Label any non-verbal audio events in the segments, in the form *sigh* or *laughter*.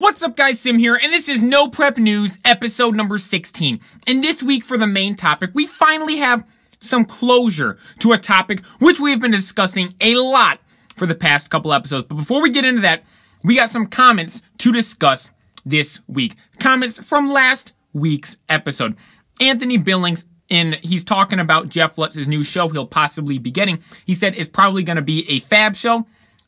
What's up guys, Sim here, and this is No Prep News, episode number 16. And this week for the main topic, we finally have some closure to a topic which we have been discussing a lot for the past couple episodes. But before we get into that, we got some comments to discuss this week. Comments from last week's episode. Anthony Billings and he's talking about Jeff Lutz's new show he'll possibly be getting. He said it's probably going to be a fab show.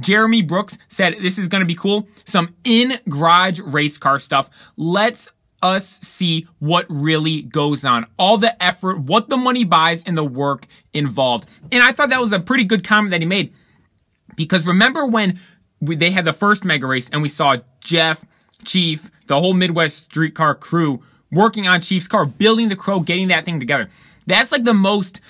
Jeremy Brooks said this is going to be cool. Some in garage race car stuff. Let's us see what really goes on. All the effort, what the money buys, and the work involved. And I thought that was a pretty good comment that he made. Because remember when we, they had the first mega race and we saw Jeff, Chief, the whole Midwest Street Car crew working on Chief's car, building the crow, getting that thing together. That's like the most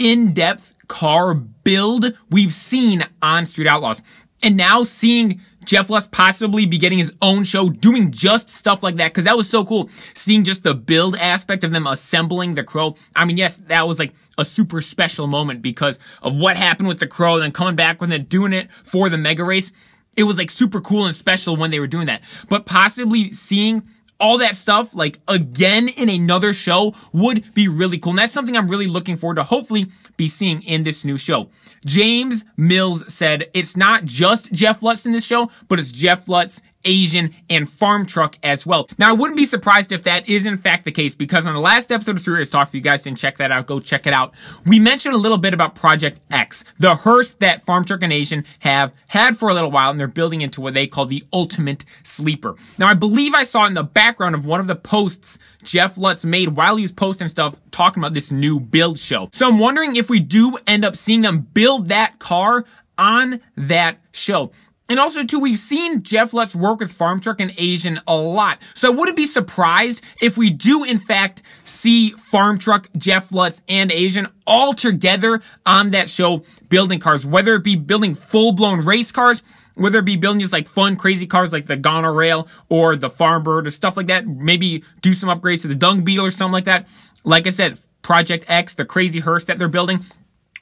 in-depth car build we've seen on Street Outlaws. And now seeing Jeff Lutz possibly be getting his own show, doing just stuff like that, because that was so cool. Seeing just the build aspect of them assembling the crow. I mean, yes, that was like a super special moment because of what happened with the crow, and then coming back when they're doing it for the mega race. It was like super cool and special when they were doing that. But possibly seeing all that stuff, like again in another show would be really cool. And that's something I'm really looking forward to hopefully be seeing in this new show. James Mills said it's not just Jeff Lutz in this show, but it's Jeff Lutz Asian, and farm truck as well. Now, I wouldn't be surprised if that is in fact the case because on the last episode of Serious Talk, if you guys didn't check that out, go check it out. We mentioned a little bit about Project X, the hearse that Farm Truck and Asian have had for a little while, and they're building into what they call the ultimate sleeper. Now, I believe I saw in the background of one of the posts Jeff Lutz made while he was posting stuff talking about this new build show. So I'm wondering if we do end up seeing them build that car on that show. And also, too, we've seen Jeff Lutz work with Farm Truck and Asian a lot. So I wouldn't be surprised if we do, in fact, see Farm Truck, Jeff Lutz, and Asian all together on that show building cars, whether it be building full-blown race cars, whether it be building just like fun, crazy cars like the Ghana Rail or the Farmbird or stuff like that. Maybe do some upgrades to the Dung Beetle or something like that. Like I said, Project X, the crazy hearse that they're building.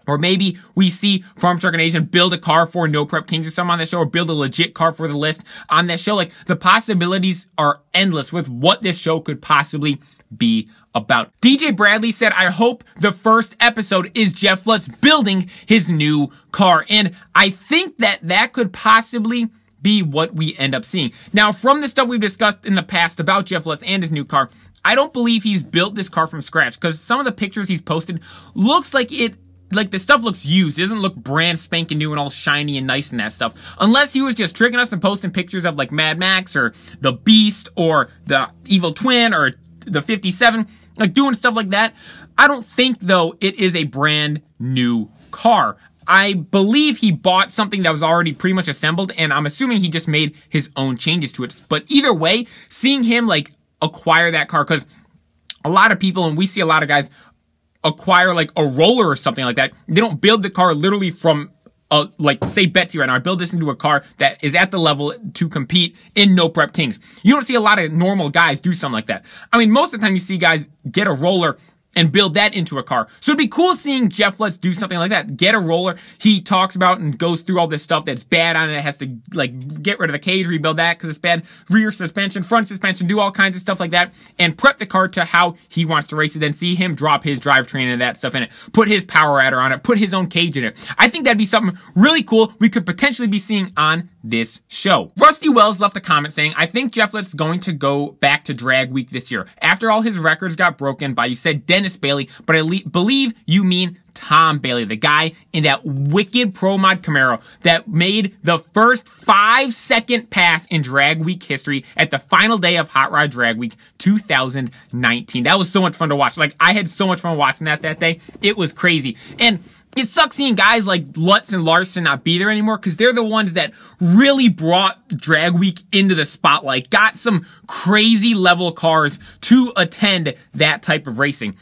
Or maybe we see Farm Truck and build a car for No Prep Kings or something on that show, or build a legit car for the list on that show. Like the possibilities are endless with what this show could possibly be about. DJ Bradley said, I hope the first episode is Jeff Lutz building his new car. And I think that that could possibly be what we end up seeing. Now, from the stuff we've discussed in the past about Jeff Lutz and his new car, I don't believe he's built this car from scratch because some of the pictures he's posted looks like it like the stuff looks used. It doesn't look brand spanking new and all shiny and nice and that stuff. Unless he was just tricking us and posting pictures of like Mad Max or the Beast or the Evil Twin or the 57, like doing stuff like that. I don't think though it is a brand new car. I believe he bought something that was already pretty much assembled and I'm assuming he just made his own changes to it. But either way, seeing him like acquire that car, cause a lot of people, and we see a lot of guys acquire like a roller or something like that. They don't build the car literally from uh, like say Betsy right now, I build this into a car that is at the level to compete in No Prep Kings. You don't see a lot of normal guys do something like that. I mean, most of the time you see guys get a roller and build that into a car. So it'd be cool seeing Jeff Lutz do something like that. Get a roller. He talks about and goes through all this stuff that's bad on it. it has to like get rid of the cage, rebuild that because it's bad. Rear suspension, front suspension, do all kinds of stuff like that and prep the car to how he wants to race it. Then see him drop his drivetrain and that stuff in it. Put his power adder on it. Put his own cage in it. I think that'd be something really cool we could potentially be seeing on this show. Rusty Wells left a comment saying, I think Jeff Lutz is going to go back to drag week this year. After all his records got broken by, you said Dennis Bailey, but I believe you mean Tom Bailey, the guy in that wicked Pro Mod Camaro that made the first five second pass in drag week history at the final day of Hot Rod Drag Week 2019. That was so much fun to watch. Like, I had so much fun watching that that day. It was crazy. And it sucks seeing guys like Lutz and Larson not be there anymore because they're the ones that really brought Drag Week into the spotlight, got some crazy level cars to attend that type of racing.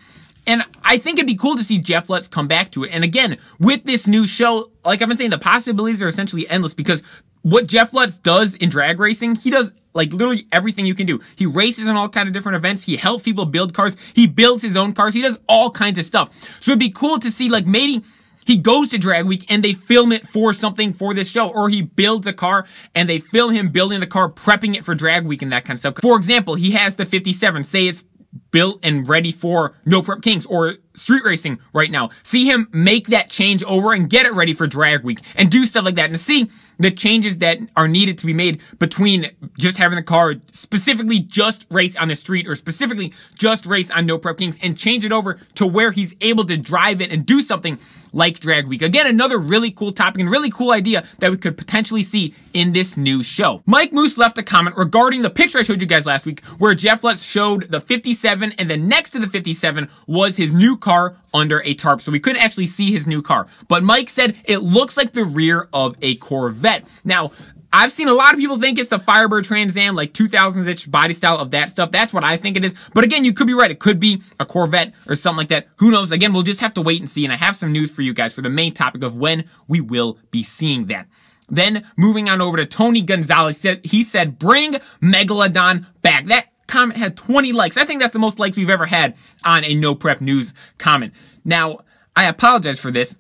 And I think it'd be cool to see Jeff Lutz come back to it. And again, with this new show, like I've been saying, the possibilities are essentially endless because what Jeff Lutz does in drag racing, he does like literally everything you can do. He races in all kind of different events. He helps people build cars. He builds his own cars. He does all kinds of stuff. So it'd be cool to see like maybe he goes to drag week and they film it for something for this show, or he builds a car and they film him building the car, prepping it for drag week and that kind of stuff. For example, he has the 57, say it's built and ready for No Prep Kings or street racing right now. See him make that change over and get it ready for drag week and do stuff like that and see the changes that are needed to be made between just having the car specifically just race on the street or specifically just race on No Prep Kings and change it over to where he's able to drive it and do something like Drag Week. Again, another really cool topic and really cool idea that we could potentially see in this new show. Mike Moose left a comment regarding the picture I showed you guys last week where Jeff Lutz showed the 57 and then next to the 57 was his new car under a tarp. So we couldn't actually see his new car. But Mike said it looks like the rear of a Corvette. Now, I've seen a lot of people think it's the Firebird Trans Am, like 2000s-ish body style of that stuff. That's what I think it is. But again, you could be right. It could be a Corvette or something like that. Who knows? Again, we'll just have to wait and see. And I have some news for you guys for the main topic of when we will be seeing that. Then moving on over to Tony Gonzalez, he said, bring Megalodon back. That comment had 20 likes. I think that's the most likes we've ever had on a no prep news comment. Now, I apologize for this,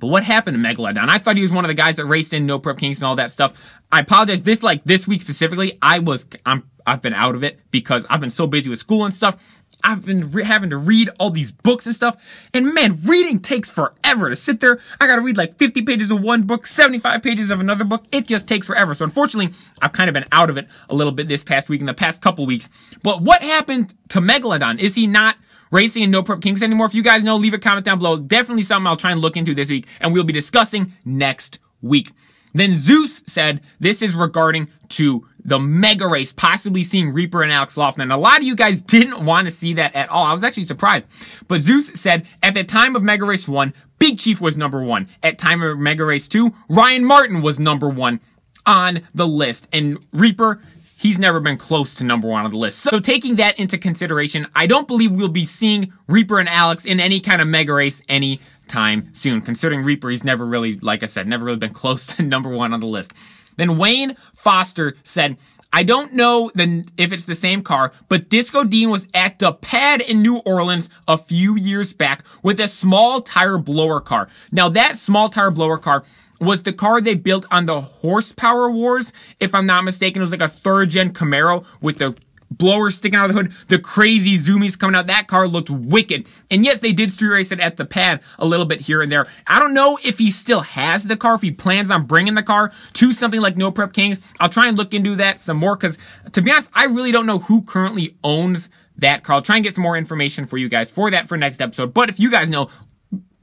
but what happened to Megalodon? I thought he was one of the guys that raced in No Prep Kings and all that stuff. I apologize. This, like, this week specifically, I was, I'm, I've been out of it because I've been so busy with school and stuff. I've been having to read all these books and stuff. And man, reading takes forever to sit there. I gotta read like 50 pages of one book, 75 pages of another book. It just takes forever. So unfortunately, I've kind of been out of it a little bit this past week and the past couple weeks. But what happened to Megalodon? Is he not racing in No Prep Kings anymore? If you guys know, leave a comment down below. Definitely something I'll try and look into this week and we'll be discussing next week. Then Zeus said this is regarding to the mega race, possibly seeing Reaper and Alex Lofton. And a lot of you guys *laughs* didn't want to see that at all. I was actually surprised. But Zeus said at the time of Mega Race 1, Big Chief was number one. At time of Mega Race 2, Ryan Martin was number one on the list. And Reaper, he's never been close to number one on the list. So taking that into consideration, I don't believe we'll be seeing Reaper and Alex in any kind of mega race anytime soon. Considering Reaper, he's never really, like I said, never really been *laughs* close to number one on the list. Then Wayne Foster said, I don't know the, if it's the same car, but Disco Dean was at the pad in New Orleans a few years back with a small tire blower car. Now that small tire blower car was the car they built on the Horsepower Wars. If I'm not mistaken, it was like a third gen Camaro with the blower sticking out of the hood, the crazy zoomies coming out. That car looked wicked. And yes, they did street race it at the pad a little bit here and there. I don't know if he still has the car, if he plans on bringing the car to something like No Prep Kings. I'll try and look into that some more because to be honest, I really don't know who currently owns that car. I'll try and get some more information for you guys for that for next episode. But if you guys know,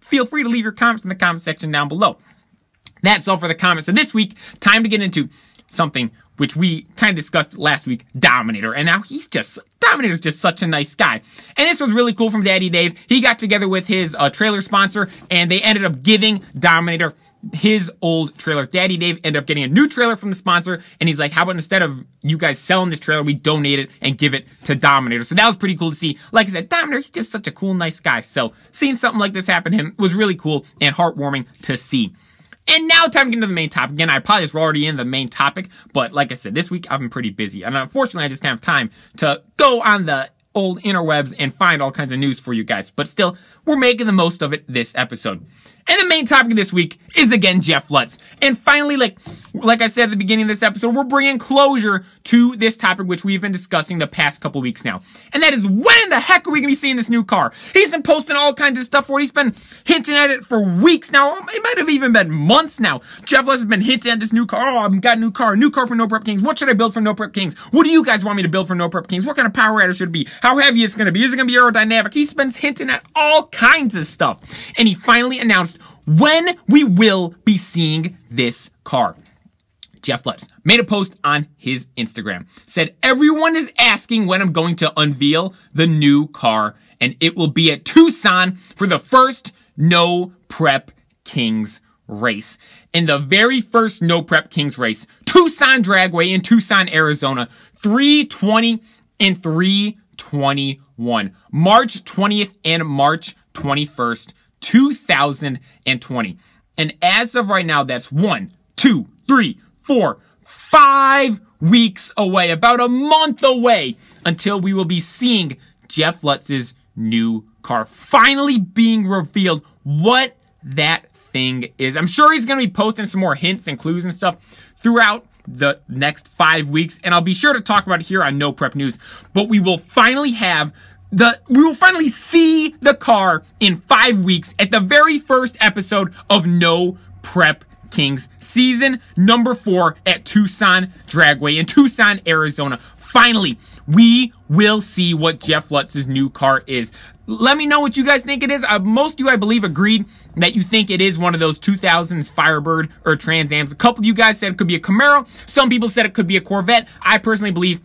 feel free to leave your comments in the comment section down below. That's all for the comments. So this week, time to get into something which we kind of discussed last week, Dominator. And now he's just, Dominator's just such a nice guy. And this was really cool from Daddy Dave. He got together with his uh, trailer sponsor and they ended up giving Dominator his old trailer. Daddy Dave ended up getting a new trailer from the sponsor, and he's like, how about instead of you guys selling this trailer, we donate it and give it to Dominator. So that was pretty cool to see. Like I said, Dominator, he's just such a cool, nice guy. So seeing something like this happen to him was really cool and heartwarming to see. And now time to get into the main topic. Again, I apologize we're already in the main topic, but like I said, this week I've been pretty busy. And unfortunately, I just don't have time to go on the old interwebs and find all kinds of news for you guys. But still, we're making the most of it this episode. And the main topic of this week is again Jeff Lutz. And finally, like like I said at the beginning of this episode, we're bringing closure to this topic which we've been discussing the past couple weeks now. And that is when in the heck are we going to be seeing this new car? He's been posting all kinds of stuff for it. He's been hinting at it for weeks now. It might have even been months now. Jeff Lutz has been hinting at this new car. Oh, I've got a new car, new car for No Prep Kings. What should I build for No Prep Kings? What do you guys want me to build for No Prep Kings? What kind of power adder should it be? How heavy it's going to be? Is it going to be aerodynamic? He's been hinting at all kinds of stuff. And he finally announced when we will be seeing this car. Jeff Lutz made a post on his Instagram. Said, everyone is asking when I'm going to unveil the new car, and it will be at Tucson for the first No Prep Kings race. In the very first No Prep Kings race, Tucson Dragway in Tucson, Arizona, 320 and 321. March 20th and March 21st, 2020. And as of right now, that's one, two, three, four, five weeks away, about a month away until we will be seeing Jeff Lutz's new car finally being revealed. What that thing is. I'm sure he's going to be posting some more hints and clues and stuff throughout the next five weeks, and I'll be sure to talk about it here on No Prep News. But we will finally have the we will finally see the car in five weeks at the very first episode of No Prep Kings season number four at Tucson Dragway in Tucson, Arizona. Finally, we will see what Jeff Lutz's new car is. Let me know what you guys think it is. Uh, most of you, I believe, agreed that you think it is one of those 2000s Firebird or Trans Ams. A couple of you guys said it could be a Camaro. Some people said it could be a Corvette. I personally believe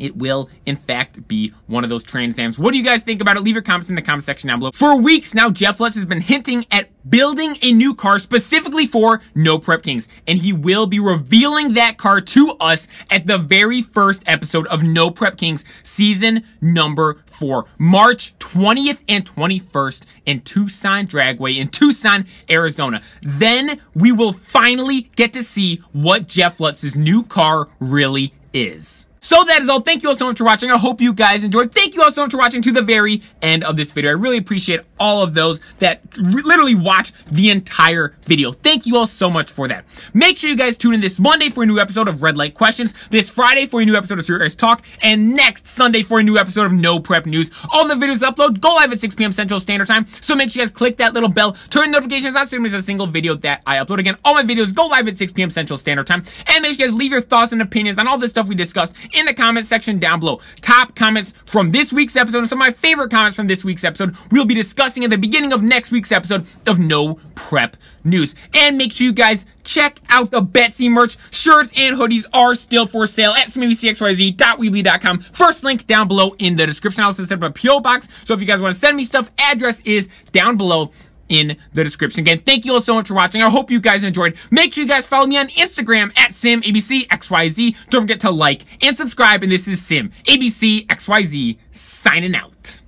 it will, in fact, be one of those Trans Ams. What do you guys think about it? Leave your comments in the comment section down below. For weeks now, Jeff Lutz has been hinting at building a new car specifically for No Prep Kings, and he will be revealing that car to us at the very first episode of No Prep Kings season number four, March 20th and 21st in Tucson Dragway in Tucson, Arizona. Then we will finally get to see what Jeff Lutz's new car really is. So that is all. Thank you all so much for watching. I hope you guys enjoyed. Thank you all so much for watching to the very end of this video. I really appreciate all of those that literally watch the entire video. Thank you all so much for that. Make sure you guys tune in this Monday for a new episode of Red Light Questions, this Friday for a new episode of Serious Talk, and next Sunday for a new episode of No Prep News. All the videos upload go live at 6 p.m. Central Standard Time, so make sure you guys click that little bell, turn notifications on so you miss a single video that I upload. Again, all my videos go live at 6 p.m. Central Standard Time, and make sure you guys leave your thoughts and opinions on all this stuff we discussed in the comment section down below. Top comments from this week's episode and some of my favorite comments from this week's episode we'll be discussing at the beginning of next week's episode of No Prep News. And make sure you guys check out the Betsy merch. Shirts and hoodies are still for sale at simabcxyz.weebly.com. First link down below in the description. I also set up a PO box, so if you guys want to send me stuff, address is down below in the description. Again, thank you all so much for watching. I hope you guys enjoyed. Make sure you guys follow me on Instagram at SimABCXYZ. Don't forget to like and subscribe. And this is Sim ABC XYZ signing out.